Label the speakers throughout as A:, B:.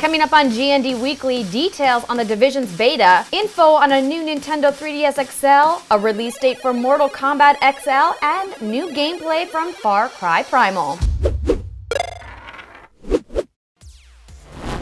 A: Coming up on GND Weekly, details on the Division's beta, info on a new Nintendo 3DS XL, a release date for Mortal Kombat XL, and new gameplay from Far Cry Primal.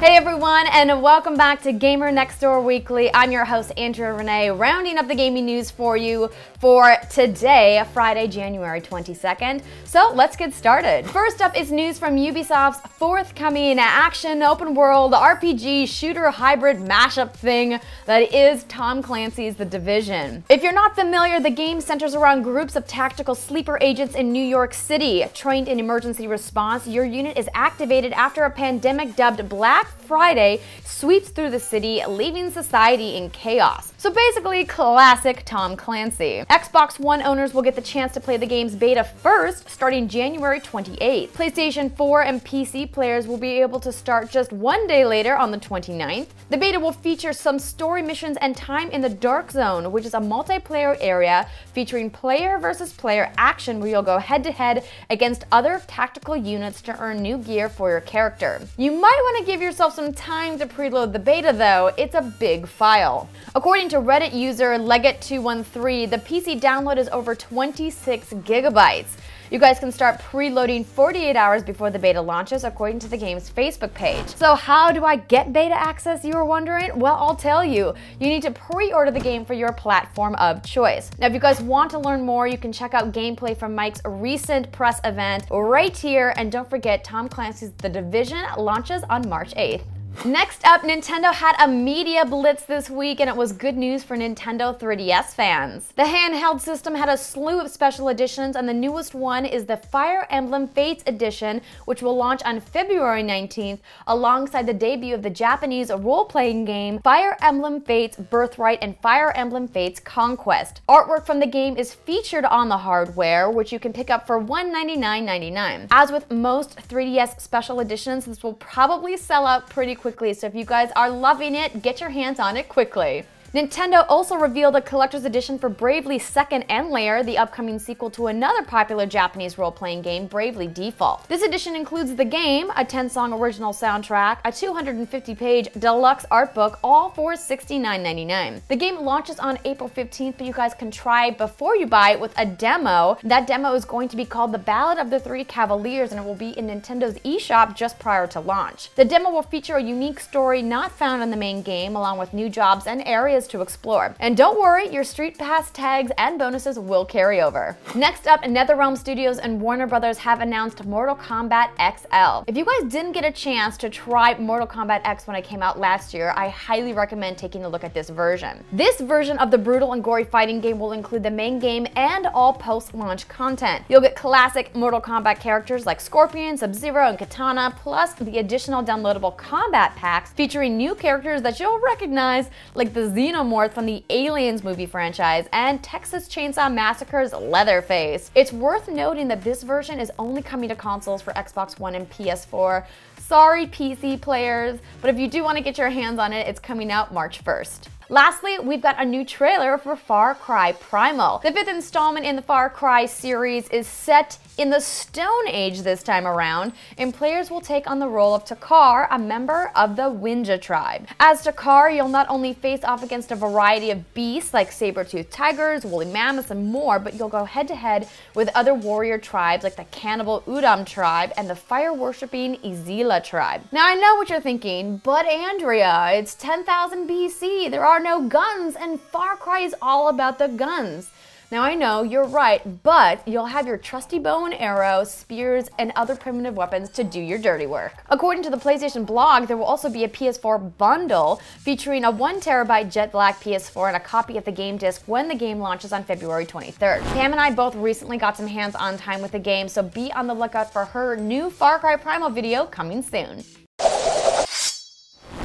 A: Hey everyone, and welcome back to Gamer Next Door Weekly. I'm your host, Andrea Rene, rounding up the gaming news for you for today, Friday, January 22nd. So let's get started. First up is news from Ubisoft's forthcoming action open world RPG shooter hybrid mashup thing that is Tom Clancy's The Division. If you're not familiar, the game centers around groups of tactical sleeper agents in New York City. Trained in emergency response, your unit is activated after a pandemic dubbed Black Friday sweeps through the city, leaving society in chaos. So basically, classic Tom Clancy. Xbox One owners will get the chance to play the game's beta first, starting January 28th. PlayStation 4 and PC players will be able to start just one day later on the 29th. The beta will feature some story missions and time in the Dark Zone, which is a multiplayer area featuring player versus player action where you'll go head to head against other tactical units to earn new gear for your character. You might want to give yourself yourself some time to preload the beta though, it's a big file. According to Reddit user Leggett213, the PC download is over 26 gigabytes. You guys can start preloading 48 hours before the beta launches according to the game's Facebook page. So how do I get beta access, you were wondering? Well, I'll tell you. You need to pre-order the game for your platform of choice. Now, if you guys want to learn more, you can check out gameplay from Mike's recent press event right here. And don't forget, Tom Clancy's The Division launches on March 8th. Next up, Nintendo had a media blitz this week and it was good news for Nintendo 3DS fans. The handheld system had a slew of special editions and the newest one is the Fire Emblem Fates edition, which will launch on February 19th alongside the debut of the Japanese role-playing game Fire Emblem Fates Birthright and Fire Emblem Fates Conquest. Artwork from the game is featured on the hardware, which you can pick up for $199.99. As with most 3DS special editions, this will probably sell out pretty quickly quickly. So if you guys are loving it, get your hands on it quickly. Nintendo also revealed a collector's edition for Bravely Second End Layer, the upcoming sequel to another popular Japanese role-playing game, Bravely Default. This edition includes the game, a 10-song original soundtrack, a 250-page deluxe art book, all for $69.99. The game launches on April 15th, but you guys can try before you buy it with a demo. That demo is going to be called The Ballad of the Three Cavaliers, and it will be in Nintendo's eShop just prior to launch. The demo will feature a unique story not found in the main game, along with new jobs and areas areas to explore. And don't worry, your Street Pass tags and bonuses will carry over. Next up, NetherRealm Studios and Warner Brothers have announced Mortal Kombat XL. If you guys didn't get a chance to try Mortal Kombat X when it came out last year, I highly recommend taking a look at this version. This version of the brutal and gory fighting game will include the main game and all post-launch content. You'll get classic Mortal Kombat characters like Scorpion, Sub-Zero, and Katana, plus the additional downloadable Kombat Packs featuring new characters that you'll recognize like the Z Xenomorph from the Aliens movie franchise and Texas Chainsaw Massacre's Leatherface. It's worth noting that this version is only coming to consoles for Xbox One and PS4. Sorry PC players, but if you do want to get your hands on it, it's coming out March 1st. Lastly, we've got a new trailer for Far Cry Primal. The fifth installment in the Far Cry series is set in the Stone Age this time around, and players will take on the role of Takkar, a member of the Wenja tribe. As Takkar, you'll not only face off against a variety of beasts like saber-toothed tigers, woolly mammoths, and more, but you'll go head-to-head -head with other warrior tribes like the cannibal Udam tribe and the fire-worshipping Izila tribe. Now, I know what you're thinking, but Andrea, it's 10,000 BC. There are are no guns, and Far Cry is all about the guns. Now I know, you're right, but you'll have your trusty bow and arrow, spears, and other primitive weapons to do your dirty work. According to the PlayStation blog, there will also be a PS4 bundle featuring a 1TB jet black PS4 and a copy of the game disc when the game launches on February 23rd. Pam and I both recently got some hands-on time with the game, so be on the lookout for her new Far Cry Primal video coming soon.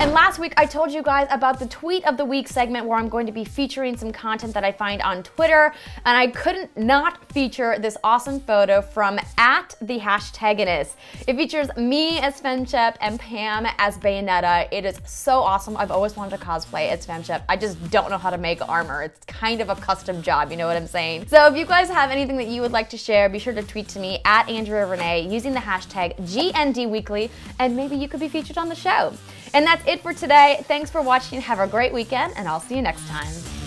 A: And last week I told you guys about the tweet of the week segment where I'm going to be featuring some content that I find on Twitter and I couldn't not feature this awesome photo from at the hashtaginist. It features me as Femshep and Pam as Bayonetta. It is so awesome. I've always wanted to cosplay as Femshep. I just don't know how to make armor. It's kind of a custom job, you know what I'm saying? So if you guys have anything that you would like to share, be sure to tweet to me at Andrea Rene using the hashtag GNDWeekly and maybe you could be featured on the show. And that's it for today. Thanks for watching. Have a great weekend, and I'll see you next time.